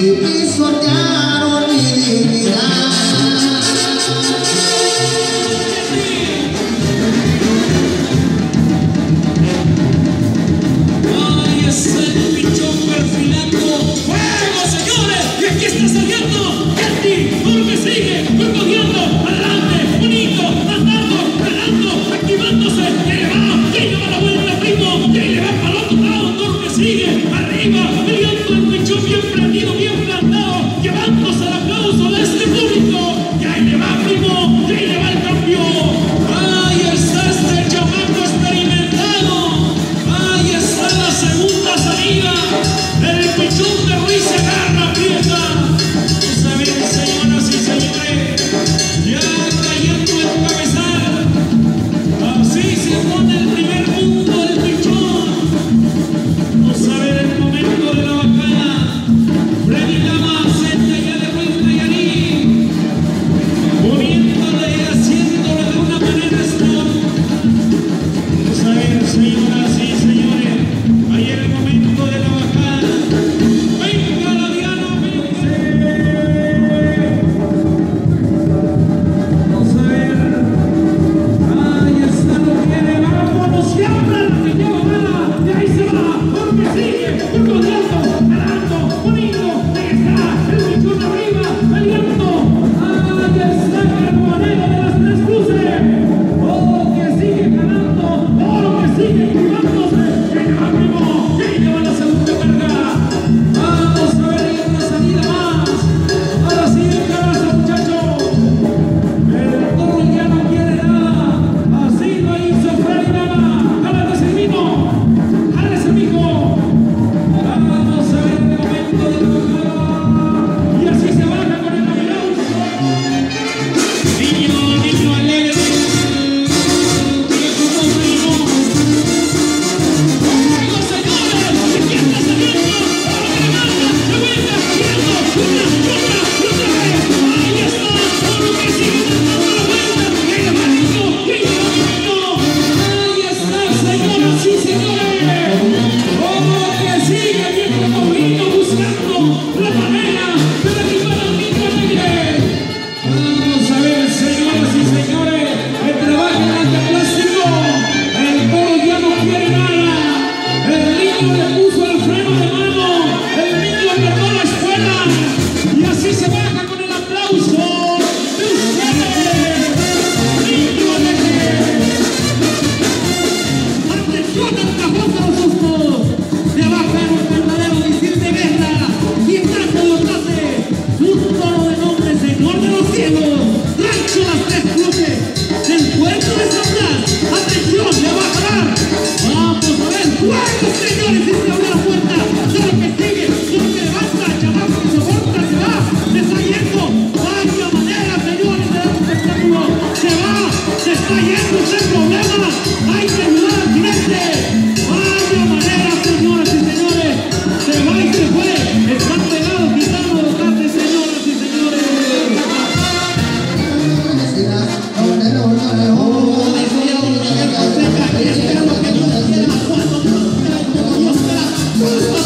El pichón de Ruiz ¡Vamos!